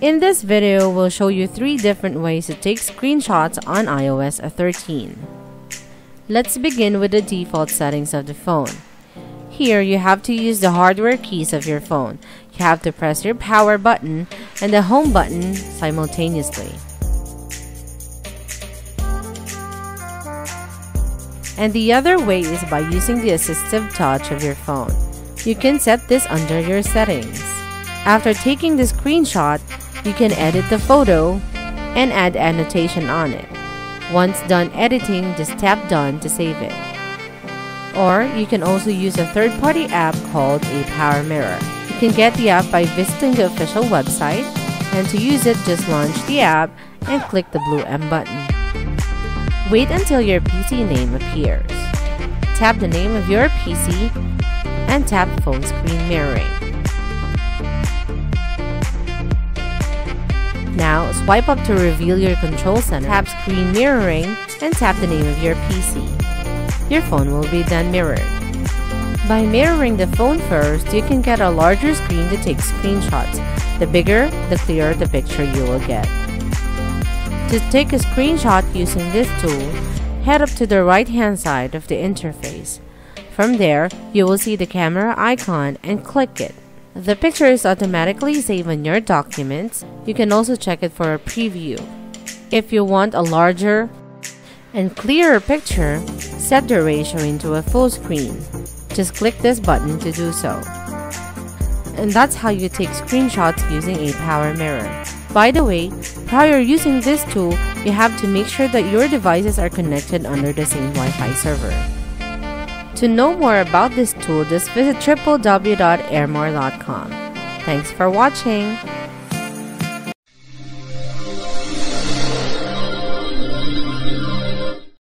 In this video, we'll show you three different ways to take screenshots on iOS 13. Let's begin with the default settings of the phone. Here, you have to use the hardware keys of your phone. You have to press your power button and the home button simultaneously. And the other way is by using the assistive touch of your phone. You can set this under your settings. After taking the screenshot, you can edit the photo and add annotation on it. Once done editing, just tap done to save it. Or you can also use a third-party app called ApowerMirror. You can get the app by visiting the official website and to use it just launch the app and click the blue M button. Wait until your PC name appears. Tap the name of your PC and tap phone screen mirroring. Now, swipe up to reveal your control center, tap screen mirroring, and tap the name of your PC. Your phone will be then mirrored. By mirroring the phone first, you can get a larger screen to take screenshots. The bigger, the clearer the picture you will get. To take a screenshot using this tool, head up to the right hand side of the interface. From there, you will see the camera icon and click it. The picture is automatically saved in your documents. You can also check it for a preview. If you want a larger and clearer picture, set the ratio into a full screen. Just click this button to do so. And that's how you take screenshots using ApowerMirror. By the way, prior using this tool, you have to make sure that your devices are connected under the same Wi-Fi server. To know more about this tool, just visit www.airmore.com. Thanks for watching!